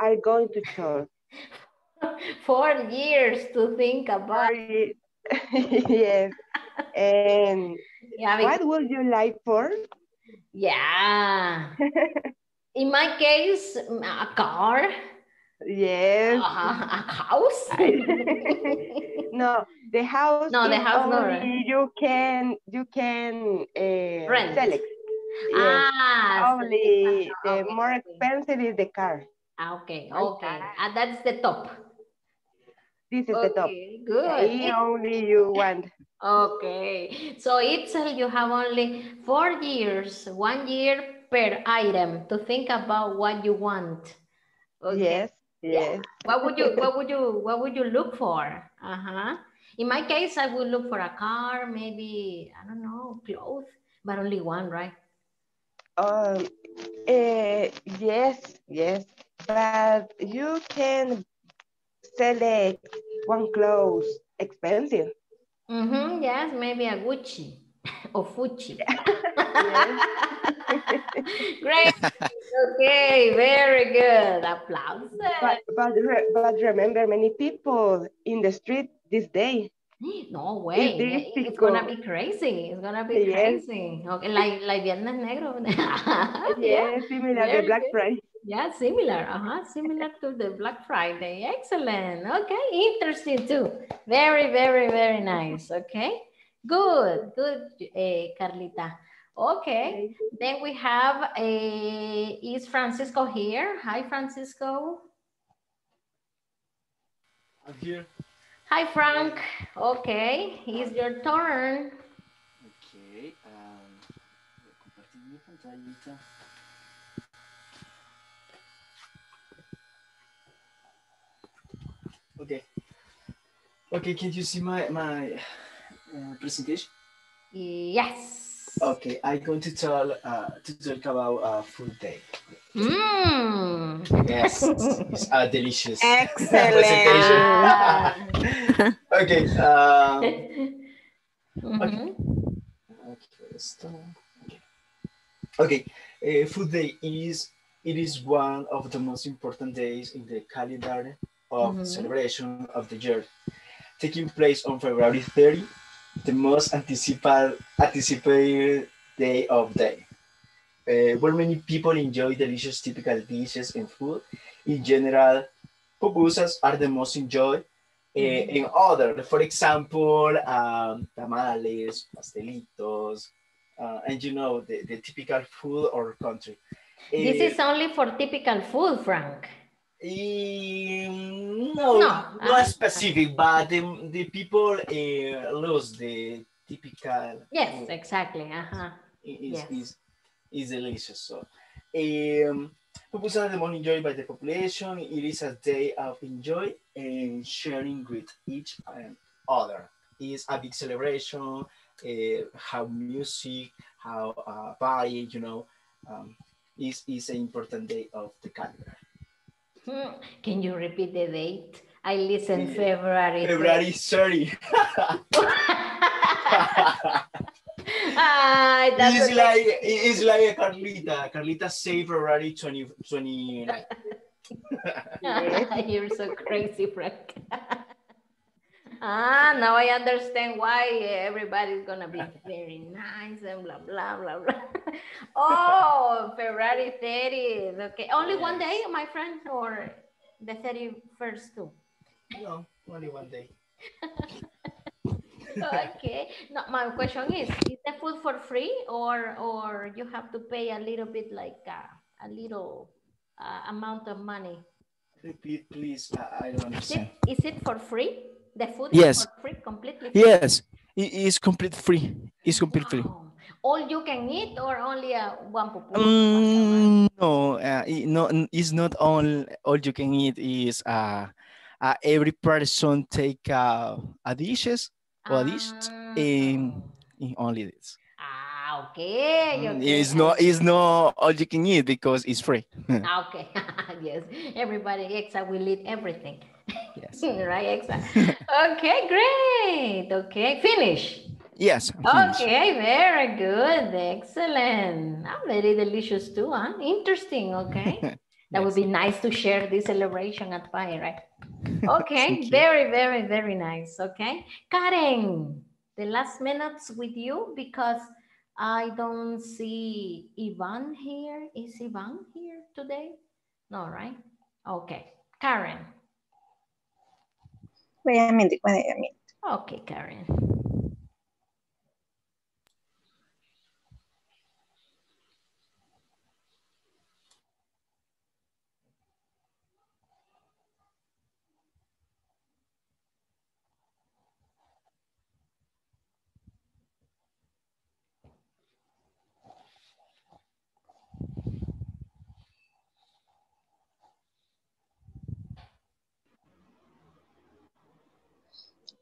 are going to church. (laughs) (laughs) Four years to think about. Ye- (laughs) yes. And (laughs) Yeah, because- what would you like for? yeah. In my case, a car, Yes. uh, a house. no, the house. No, the house, no. You can you can uh, Rent. select. Yes. Ah, only the okay, more expensive is the car. Ah, okay, okay. Ah, that's the top. This is the top. Okay, good. Ahí only you want. (laughs) Okay, so Itzel, you have only four years, one year per item to think about what you want. Okay. Yes. Yes. What would you what would you (laughs) what would you look for? Uh-huh. In my case, I would look for a car, maybe I don't know, clothes, but only one, right? Um. eh, yes. Yes. But you can select one clothes expensive. Mm-hmm, yes, maybe a Gucci (laughs) or Fucci. (laughs) (laughs) Great. Okay, very good. Applause. But but re- but remember, many people in the street this day. (gasps) No way. It's It's gonna be crazy. It's gonna be Yes. crazy. Okay, like like Viernes Negro. Yes, similar to Black. Friday. Yeah, similar. Uh-huh. Similar to the Black Friday. Excellent. Okay, interesting too. Very, very, very nice. Okay. Good, good, eh, Carlita. Okay, then we have, eh, is Francisco here? Hi, Francisco. I'm here. Hi, Frank. Okay, it's your turn. Ok. um, voy a compartir mi pantallita. Okay. Okay, can you see my my uh, presentation? Yes. Okay, I'm going to tell uh, to talk about uh, food day. Mmm. Yes, it's a delicious Excellent. presentation. (laughs) okay. Um, Mhm. Okay, stop. Okay. Okay, uh, Food Day is it is one of the most important days in the calendar of Mhm. celebration of the year, taking place on February 30, the most anticipated anticipated day of day, uh, where many people enjoy delicious typical dishes and food. In general, pupusas are the most enjoyed eh, Mhm. in other, for example, um, tamales, pastelitos, uh, and you know, the, the typical food or country. This Eh, is only for typical food, Frank. Eh, no, No, not ah. specific, but the, the people uh, lose the typical Yes, food. exactly. Uh-huh. is, Yes. is, is delicious. So, um, pupusas are the most enjoyed by the population. It is a day of enjoy and sharing with each and other. It's a big celebration. Uh, how music, how uh, party, you know, um, is is an important day of the calendar. (laughs) Can you repeat the date? I listened February. February 30. (laughs) Ay, that's it's like it's like a Carlita. Carlita say February 20, 29. (laughs) You're so crazy, Frank. Ah, now I understand why everybody's gonna be very nice and blah blah blah blah. (laughs) oh, February 30. Okay, only one day, my friend, or the 31st too. No, only one day. (laughs) okay. No, my question is: Is the food for free, or or you have to pay a little bit, like uh, a little uh, amount of money? Repeat, please. I, I don't understand. is it for free? The food Yes. is free, completely free? Yes, it is completely free. It's complete free. All you can eat or only uh, one pupusa? Mm, no, uh, it, no, it's not all all you can eat. Is uh, uh every person take uh, a dishes or a dish in, in only this. Ah, okay. Mm, okay. It's not it's not all you can eat because it's free. Ah, (laughs) Okay, (laughs) yes. Everybody except will eat everything. Yes. (laughs) right, exactly. (laughs) okay, great. Okay, finish. yes. Okay, very good. Excellent. Ah, very delicious too, huh? Interesting, okay. (laughs) That would be nice to share this celebration at fire, right? Okay, very, very, very nice. Okay. Karen, the last minutes with you because I don't see Ivan here. Is Ivan here today? No, right? Okay. Karen. Wait a minute, wait a minute. Okay, Karen.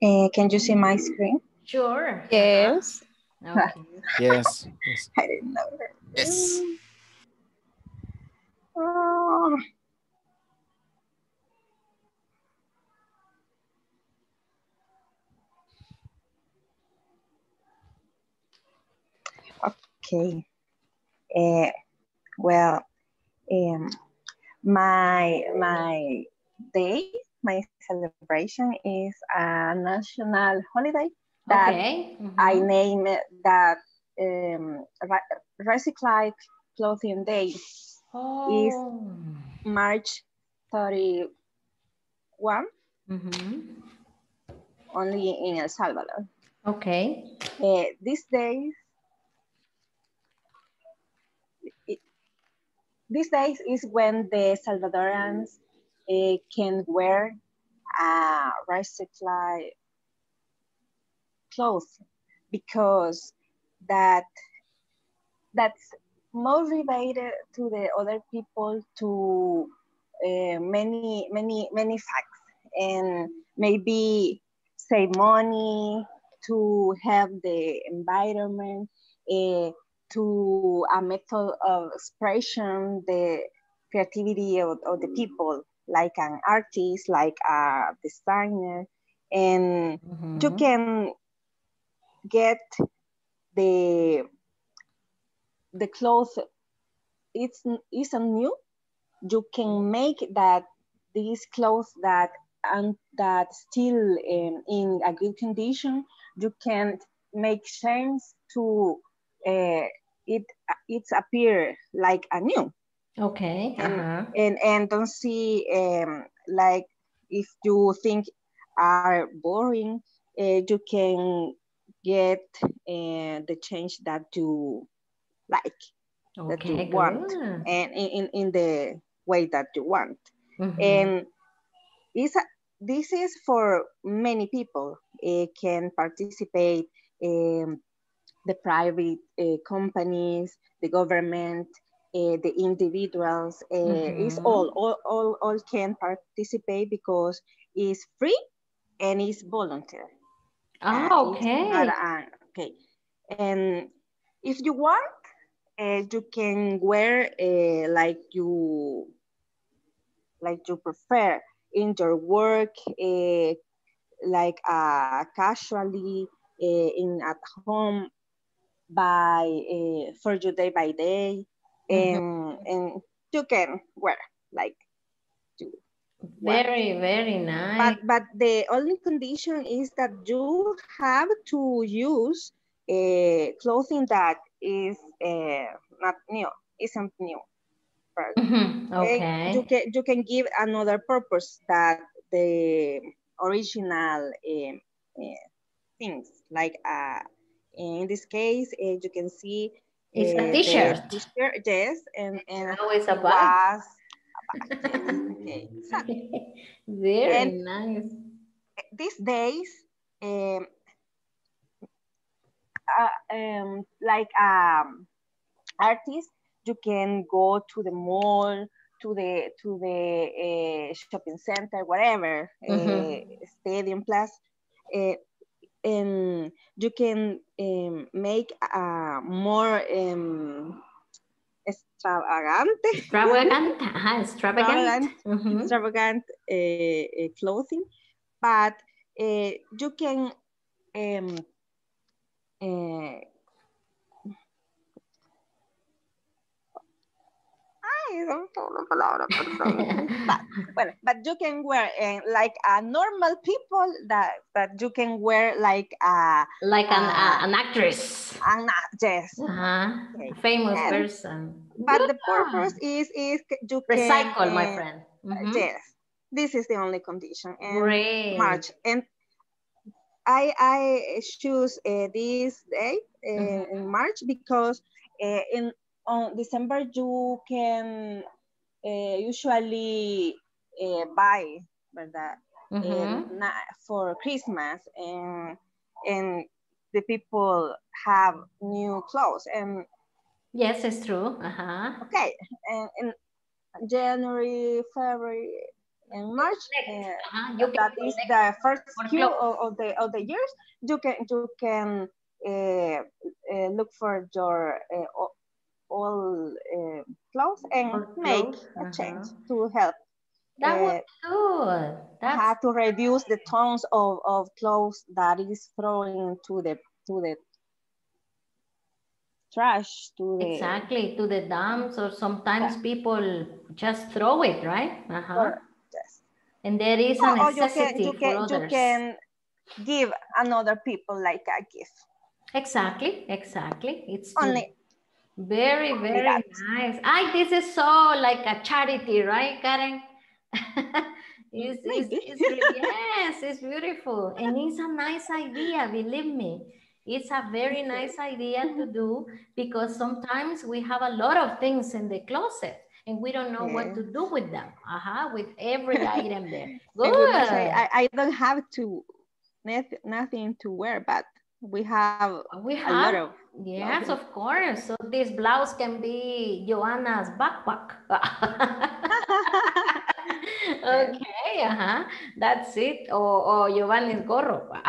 Uh, can you see my screen? Sure. Yes. Okay. Yes. yes. (laughs) I didn't know that. Yes. Oh. Okay. Uh, well, um, my my day, my celebration is a national holiday that Okay. I name it that um, Re- Recycled Clothing Day is Oh. March 31. Mhm. only in El Salvador. Okay. Uh, these days, it- these days is when the Salvadorans uh, can wear uh, recycled clothes because that that's motivated to the other people to uh, many many many facts. And maybe save money to help the environment uh, to a method of expression the creativity of, of the people like an artist like a designer. And you Mhm. can get the the clothes. It's isn't new. You can make that these clothes that and that still in, in a good condition. You can make change to uh, it it's appear like a new Okay. and Uh-huh. and and don't see um, like if you think are boring uh, you can get uh, the change that you like that Okay, you want and in, in, in the way that you want Mhm. and it's a, this is for many people uh, can participate in the private uh, companies the government uh, the individuals uh, it's Mhm. all, all all all can participate because it's free and it's voluntary Ah, uh, it's not okay. okay and if you want uh, you can wear uh, like you like you prefer in your work uh, like uh, casually uh, in at home by uh, for your day by day And and you can wear like you want Very, very nice. but but the only condition is that you have to use uh, clothing that is uh, not new isn't new first. Mhm. Eh, you Okay. can you can give another purpose that the original um, uh, things like uh, in this case uh, you can see It's a the t-shirt. t-shirt yes and and Now it's a it bag. was (laughs) okay exactly. (laughs) Very and nice. these days um, uh, um, like um, artists, you can go to the mall, to the to the uh, shopping center, whatever, Mhm. uh, stadium plus, uh, and you can um, make a more um, extravagante, Extravagant. Ajá, extravagant. extravagant, Mhm. extravagant uh, uh, clothing, but uh, you can uh, Ay, no tengo palabra, but, well, but you can wear uh, like a normal people that that you can wear like a Like an, uh, uh, an actress. an act- yes. Uh-huh. Okay. Famous And- person. But the purpose is is you can Recycle, my uh, friend. Mhm. Yes, this is the only condition. And Great. March and I I choose uh, this day uh, Mhm. in March because uh, in on December you can uh, usually uh, buy ¿verdad? Mhm. And na- for Christmas and and the people have new clothes and Yes, it's true. Uh-huh. okay and in January February and March uh. You can that is the first Q of, of the of the years you can you can uh, uh, look for your uh, all uh, clothes and All make a change uh-huh. to help That uh, was good. That's how to reduce the tons of, of clothes that is thrown to the to the trash to the exactly to the dumps or sometimes people just throw it, right? Uh-huh. or, yes. And there is a or, or you can necessity you can you can give another people like a gift Exactly, exactly. It's only Very, very nice. I this is so like a charity, right, Karen? (laughs) It's, it's, it's yes, it's beautiful. And it's a nice idea, believe me. It's a very nice idea to do because sometimes we have a lot of things in the closet and we don't know what to do with them. Uh-huh, with every (laughs) item there. Good. I, I don't have to nothing to wear, but we have we have a lot of yes, of course. So this blouse can be Joanna's backpack. (laughs) okay, uh-huh. That's it. Or, or Giovanni's gorro. (laughs)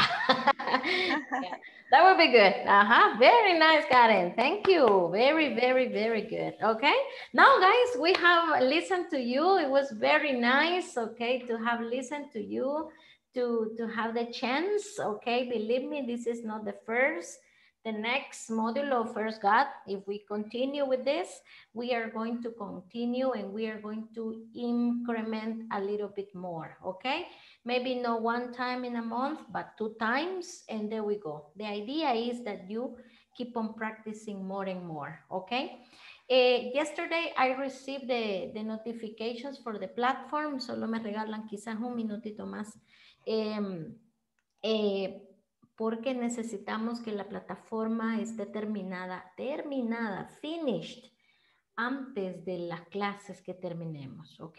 Yeah, That would be good. Uh-huh. Very nice, Karen. Thank you. Very, very, very good. Okay. Now, guys, we have listened to you. It was very nice, okay, to have listened to you, to, to have the chance, okay? Believe me, this is not the first. The next module of First God, if we continue with this, we are going to continue and we are going to increment a little bit more, okay? Maybe not one time in a month, but two times, and there we go. The idea is that you keep on practicing more and more, okay? Eh, yesterday I received the, the notifications for the platform, solo me regalan quizás un minutito más. Eh, porque necesitamos que la plataforma esté terminada, terminada, finished, antes de las clases que terminemos, ¿ok?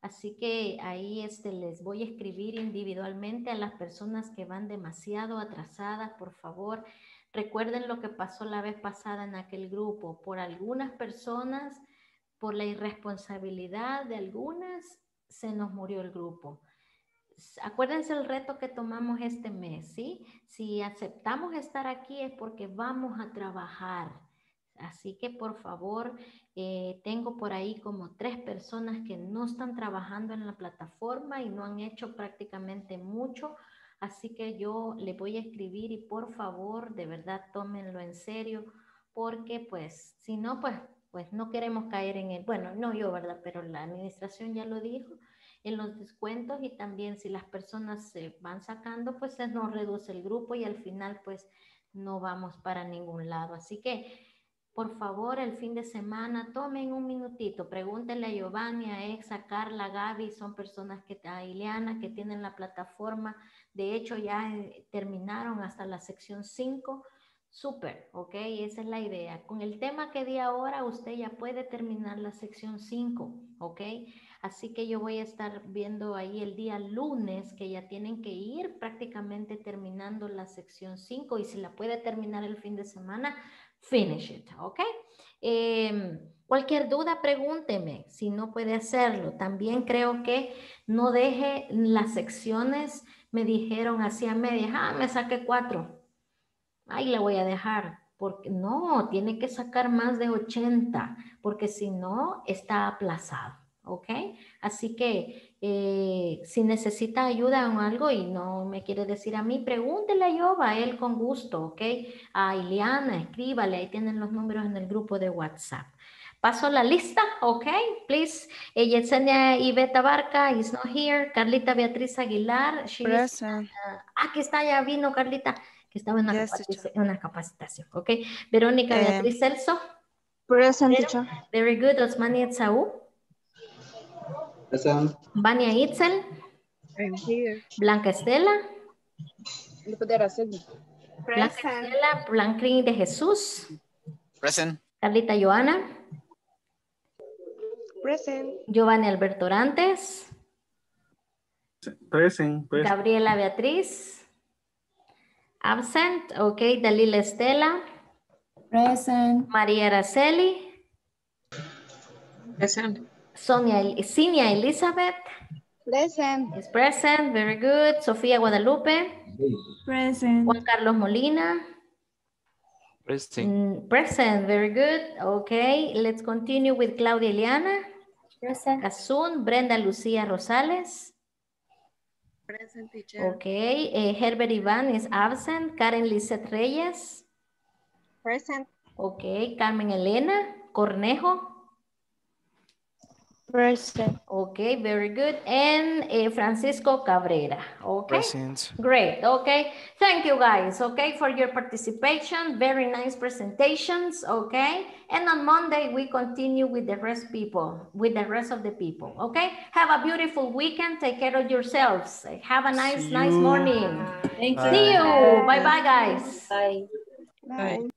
Así que ahí este, les voy a escribir individualmente a las personas que van demasiado atrasadas, por favor. Recuerden lo que pasó la vez pasada en aquel grupo. Por algunas personas, por la irresponsabilidad de algunas, se nos murió el grupo. Acuérdense el reto que tomamos este mes, ¿sí? Si aceptamos estar aquí es porque vamos a trabajar. Así que por favor, eh, tengo por ahí como tres personas que no están trabajando en la plataforma y no han hecho prácticamente mucho. Así que yo le voy a escribir y por favor, de verdad, tómenlo en serio, porque pues, si no, pues, pues no queremos caer en el, bueno, no yo, ¿verdad? Pero la administración ya lo dijo, en los descuentos y también si las personas se van sacando, pues se nos reduce el grupo y al final pues no vamos para ningún lado. Así que por favor el fin de semana tomen un minutito, pregúntenle a Giovanni, a Ex, a Carla, a Gaby, son personas que, a Ileana que tienen la plataforma, de hecho ya eh, terminaron hasta la sección 5. Súper, ok, esa es la idea. Con el tema que di ahora, usted ya puede terminar la sección 5, ok. Así que yo voy a estar viendo ahí el día lunes que ya tienen que ir prácticamente terminando la sección 5 y si la puede terminar el fin de semana, finish it, ¿ok? Em, cualquier duda, pregúnteme si no puede hacerlo. También creo que no deje las secciones, me dijeron así a medias, ah, me saqué cuatro. Ahí la voy a dejar. Porque no, tiene que sacar más de 80, porque si no, está aplazado. ¿Ok? Así que eh, si necesita ayuda en algo y no me quiere decir a mí, pregúntele a Yoba, a él con gusto, ¿ok? A Ileana, escríbale, ahí tienen los números en el grupo de WhatsApp. Paso la lista, ¿ok? Please. Eh, Yesenia Iveta Barca is not here. Carlita Beatriz Aguilar. she is, uh, aquí está, ya vino Carlita, que estaba en una, Yes, capaci- en una capacitación, ¿ok? Verónica Eh, Beatriz Celso. Present. Very good. Osmani Etsaú. Present. Vania Itzel. I'm here. Blanca Estela. Blanca Present. Estela. Blanquín de Jesús. Present. Carlita Joana. Present. Giovanni Alberto Orantes. Present, present. Gabriela Beatriz. Absent. Ok. Dalila Estela. Present. María Araceli. Present. Sonia, Elizabeth Present. is present. Very good. Sofía Guadalupe. Present. Juan Carlos Molina. Present. Mm, Present, very good. Okay, let's continue with Claudia Eliana. Present. Azun, Brenda Lucía Rosales. Present, teacher. Okay, eh, Herbert Iván is absent. Karen Lizeth Reyes. Present. Okay, Carmen Elena Cornejo. Present. Okay, very good. And eh, Francisco Cabrera. Okay. Present. Great. Okay. Thank you guys. Okay, for your participation. Very nice presentations. Okay. And on Monday we continue with the rest people, with the rest of the people. Okay. Have a beautiful weekend. Take care of yourselves. Have a nice, nice morning. Thank Bye. See you. Bye bye, guys. Bye. Bye.